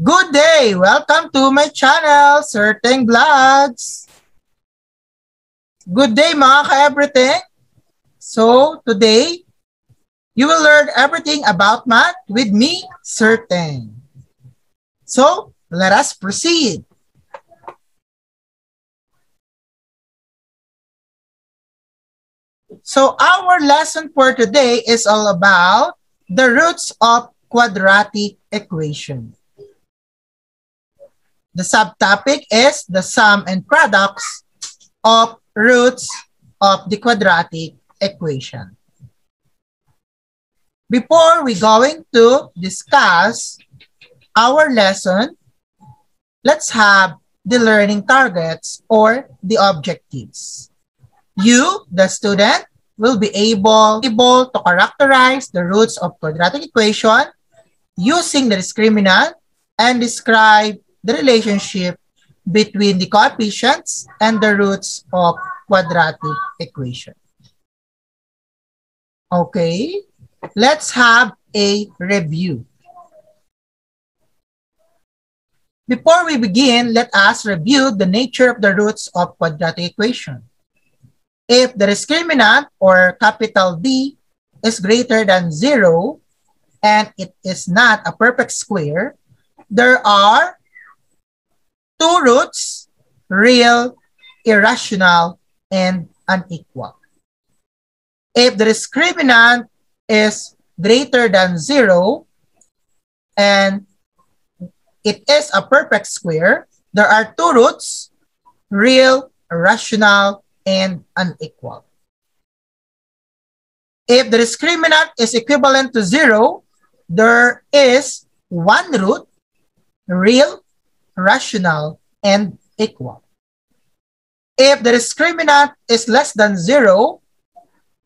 Good day! Welcome to my channel, Sir Teng Vlogs. Good day mga ka-everything. So, today, you will learn everything about math with me, Sir Teng. So, let us proceed. So, our lesson for today is all about the roots of quadratic equation. The subtopic is the sum and products of roots of the quadratic equation. Before we going to discuss our lesson, let's have the learning targets or the objectives. You, the student, will be able, able to characterize the roots of quadratic equation using the discriminant and describe the relationship between the coefficients and the roots of quadratic equation. Okay, let's have a review. Before we begin, let us review the nature of the roots of quadratic equation. If the discriminant or capital D is greater than zero and it is not a perfect square, there are two roots, real, irrational, and unequal. If the discriminant is greater than zero and it is a perfect square, there are two roots, real, rational, and unequal. If the discriminant is equivalent to zero, there is one root, real, rational, and equal. If the discriminant is less than zero,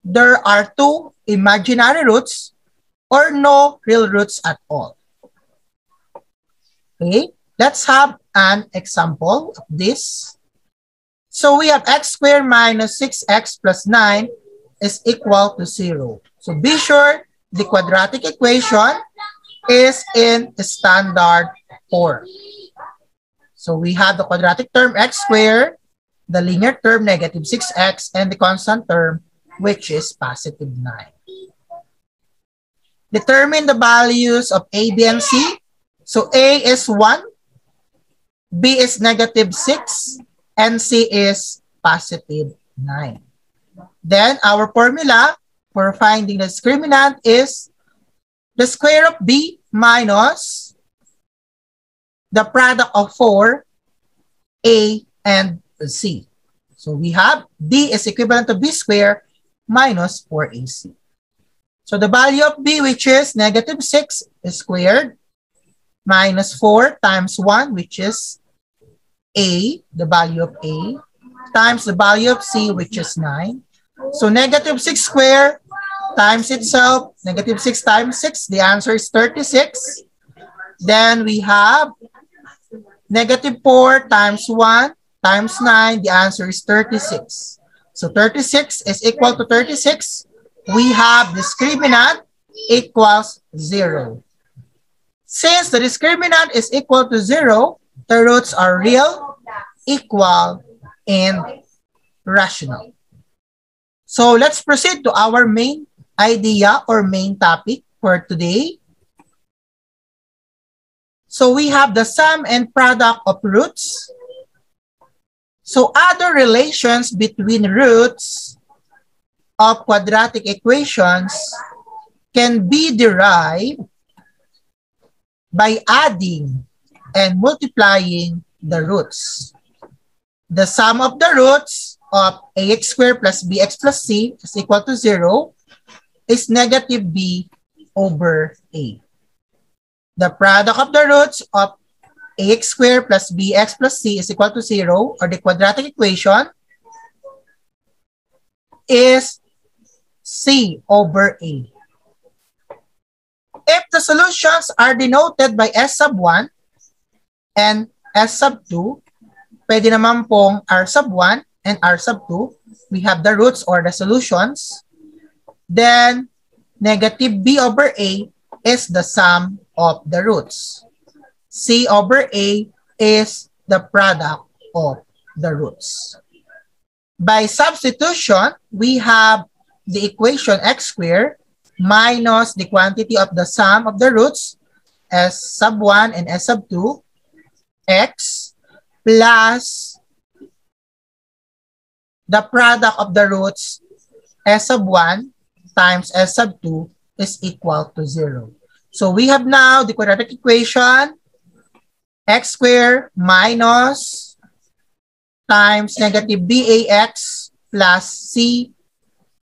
there are two imaginary roots or no real roots at all. Okay, let's have an example of this. So we have x squared minus 6x plus 9 is equal to 0. So be sure the quadratic equation is in standard form. So we have the quadratic term x squared, the linear term negative 6x, and the constant term, which is positive 9. Determine the values of a, b, and c. So a is 1, b is negative 6, and c is positive 9. Then our formula for finding the discriminant is the square of b minus the product of 4, A and C. So we have D is equivalent to B squared minus 4AC. So the value of B, which is negative 6 is squared minus 4 times 1, which is A, the value of A, times the value of C, which is 9. So negative 6 squared times itself, negative 6 times 6, the answer is 36. Then we have Negative 4 times 1 times 9, the answer is 36. So 36 is equal to 36. We have discriminant equals 0. Since the discriminant is equal to 0, the roots are real, equal, and rational. So let's proceed to our main idea or main topic for today. So we have the sum and product of roots. So other relations between roots of quadratic equations can be derived by adding and multiplying the roots. The sum of the roots of ax squared plus bx plus c is equal to 0 is negative b over a. the product of the roots of ax squared plus bx plus c is equal to 0 or the quadratic equation is c over a. If the solutions are denoted by s sub 1 and s sub 2, pwede naman pong r sub 1 and r sub 2. We have the roots or the solutions. Then negative b over a is the sum of the roots. C over A is the product of the roots. By substitution, we have the equation x squared minus the quantity of the sum of the roots s sub 1 and s sub 2 x plus the product of the roots s sub 1 times s sub 2 is equal to 0. So we have now the quadratic equation x squared minus times negative bax plus c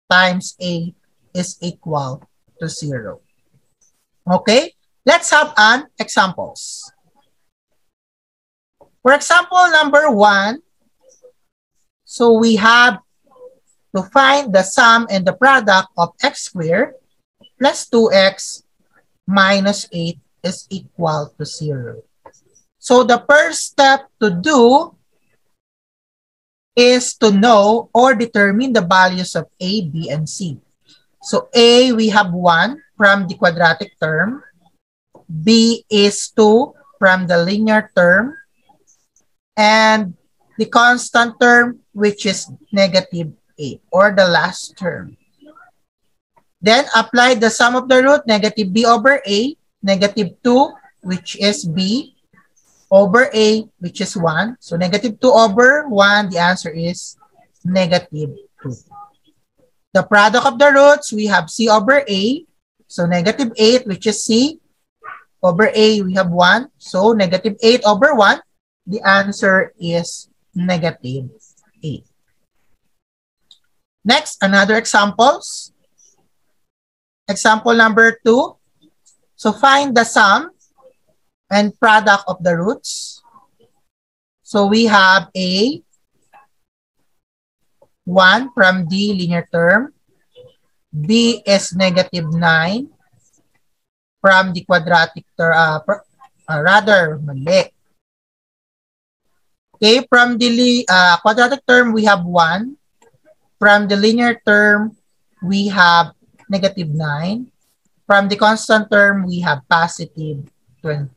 times a is equal to 0. Okay, let's have an examples. For example, number 1, so we have to find the sum and the product of x squared plus 2x minus 8 is equal to 0. So the first step to do is to know or determine the values of A, B, and C. So A, we have 1 from the quadratic term. B is 2 from the linear term. And the constant term, which is negative 8, or the last term. Then apply the sum of the root, negative b over a, negative 2, which is b, over a, which is 1. So negative 2 over 1, the answer is negative 2. The product of the roots, we have c over a. So negative 8, which is c, over a, we have 1. So negative 8 over 1, the answer is negative 8. Next, another examples. Example number two. So find the sum and product of the roots. So we have a 1 from the linear term. B is negative 9 from the quadratic term, uh, uh, rather, mali. Okay, from the uh, quadratic term, we have 1. From the linear term, we have negative 9. From the constant term, we have positive 20.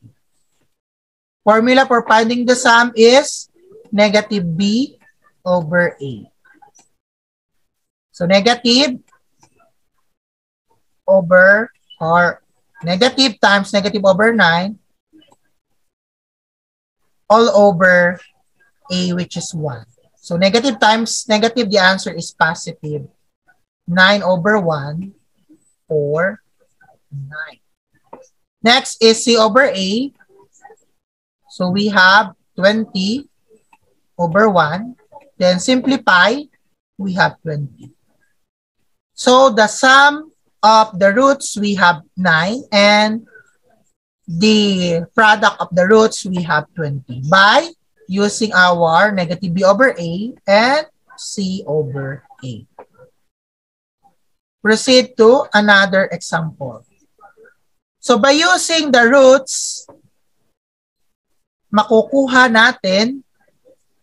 Formula for finding the sum is negative b over a. So negative over or negative times negative over 9 all over a which is 1. So negative times negative, the answer is 9 over 1 4, 9. Next is C over A. So we have 20 over 1. Then simplify, we have 20. So the sum of the roots, we have 9. And the product of the roots, we have 20. By using our negative B over A and C over A. Proceed to another example. So by using the roots, makukuha natin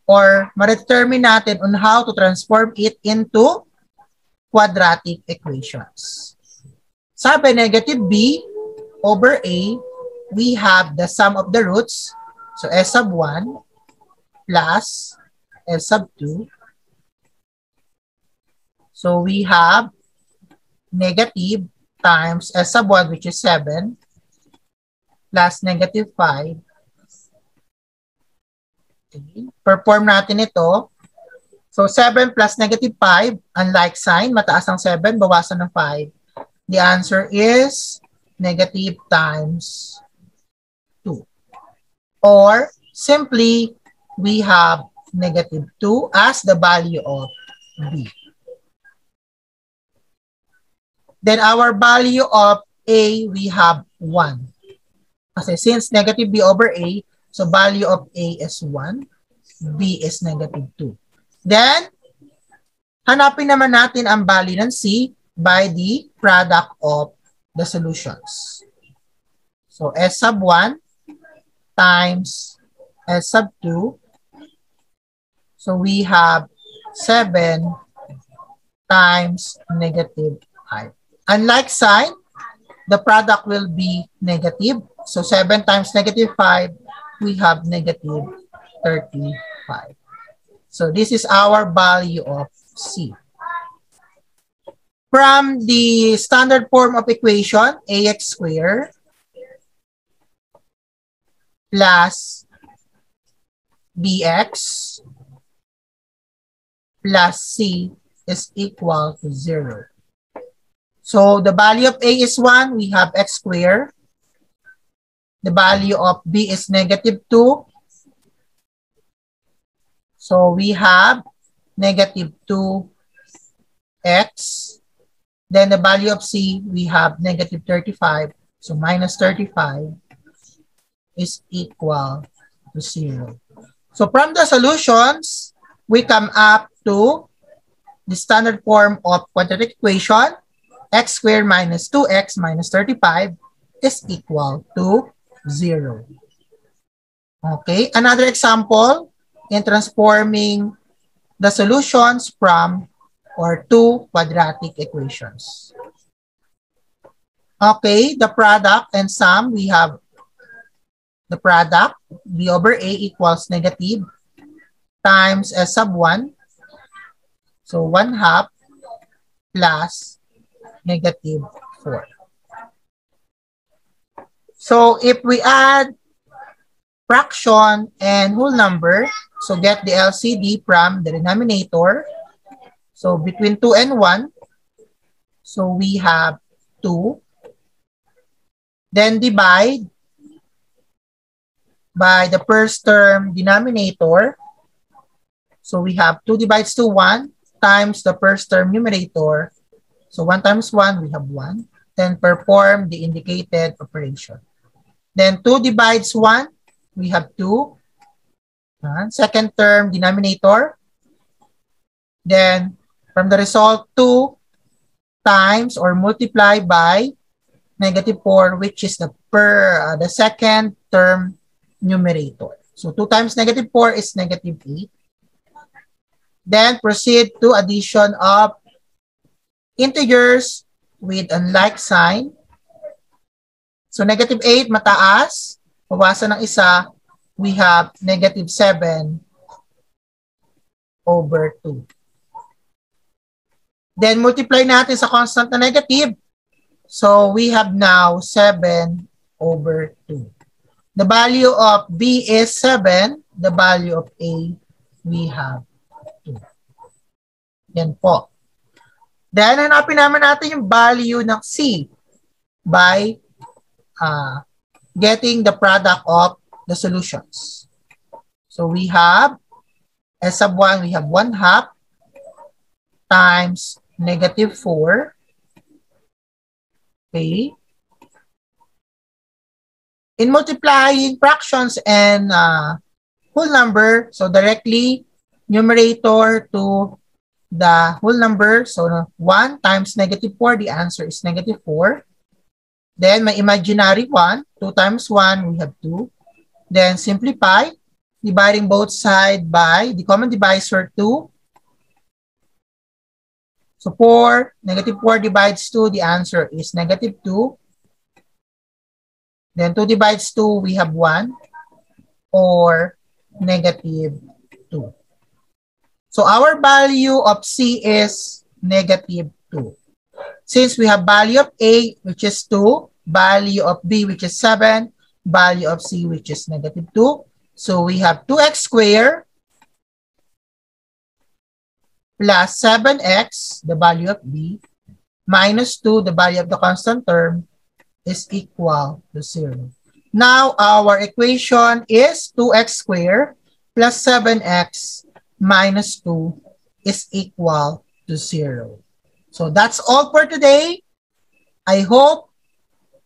or ma-determine natin on how to transform it into quadratic equations. Sabi negative b over a, we have the sum of the roots. So s sub 1 plus s sub 2. So we have negative times S sub 1, which is 7, plus negative 5. Okay. Perform natin ito. So, 7 plus negative 5, unlike sign, mataas ang 7, bawasan ng 5. The answer is negative times 2. Or, simply, we have negative 2 as the value of B. Then our value of A, we have 1. Kasi since negative B over A, so value of A is 1, B is negative 2. Then, hanapin naman natin ang value ng C by the product of the solutions. So, S sub 1 times S sub 2. So, we have 7 times negative 5. Unlike sign, the product will be negative. So 7 times negative 5, we have negative 35. So this is our value of C. From the standard form of equation, ax squared plus bx plus c is equal to 0. So the value of a is 1, we have x squared. The value of b is negative 2. So we have negative 2x. Then the value of c, we have negative 35. So minus 35 is equal to 0. So from the solutions, we come up to the standard form of quadratic equation, x squared minus 2x minus 35 is equal to 0. Okay, another example in transforming the solutions from or two quadratic equations. Okay, the product and sum, we have the product, b over a equals negative times s sub 1 so 1 half plus negative 4. So if we add fraction and whole number, so get the LCD from the denominator. So between 2 and 1, so we have 2. Then divide by the first term denominator. So we have 2 divides to 1 times the first term numerator. So 1 times 1, we have 1. Then perform the indicated operation. Then 2 divides 1, we have 2. Uh, second term denominator. Then from the result, 2 times or multiply by negative 4, which is the per uh, the second term numerator. So 2 times negative 4 is negative 8. Then proceed to addition of integers with unlike sign. So negative 8 mataas, bawasan ng isa, we have negative 7 over 2. Then multiply natin sa constant na negative. So we have now 7 over 2. The value of B is 7. The value of A, we have yan po. Then, hanapin naman natin yung value ng C by uh, getting the product of the solutions. So, we have S sub 1, we have 1 half times negative 4. Okay. In multiplying fractions and uh, whole number, so directly numerator to the whole number. So 1 times negative 4, the answer is negative 4. Then my imaginary 1, 2 times 1, we have 2. Then simplify, dividing both sides by the common divisor 2. So 4, negative 4 divides 2, the answer is negative 2. Then 2 divides 2, we have 1 or negative 2. So our value of C is negative 2. Since we have value of A, which is 2, value of B, which is 7, value of C, which is negative 2. So we have 2x squared plus 7x, the value of B, minus 2, the value of the constant term, is equal to 0. Now, our equation is 2x squared plus 7x minus 2 is equal to 0. So that's all for today. I hope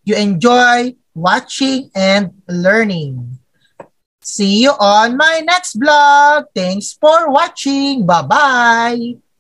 you enjoy watching and learning. See you on my next vlog. Thanks for watching. Bye-bye.